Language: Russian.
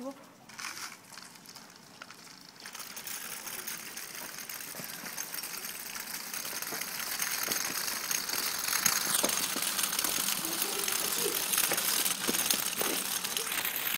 всего.